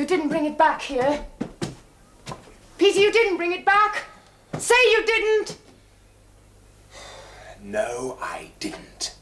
You didn't bring it back here. Peter, you didn't bring it back. Say you didn't. No, I didn't.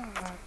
Ah.